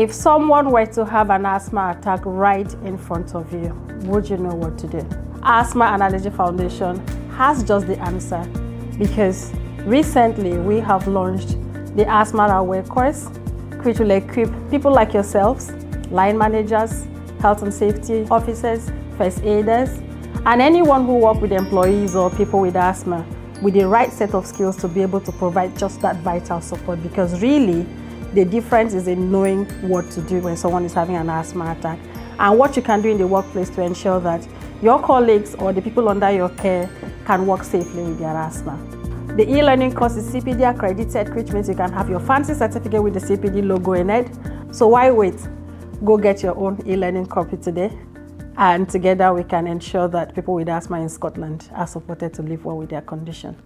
If someone were to have an asthma attack right in front of you, would you know what to do? Asthma and Allergy Foundation has just the answer because recently we have launched the Asthma Aware course, which will equip people like yourselves, line managers, health and safety officers, first aiders, and anyone who work with employees or people with asthma with the right set of skills to be able to provide just that vital support because really the difference is in knowing what to do when someone is having an asthma attack and what you can do in the workplace to ensure that your colleagues or the people under your care can work safely with their asthma. The e-learning course is CPD accredited, which means you can have your fancy certificate with the CPD logo in it. So why wait? Go get your own e-learning copy today and together we can ensure that people with asthma in Scotland are supported to live well with their condition.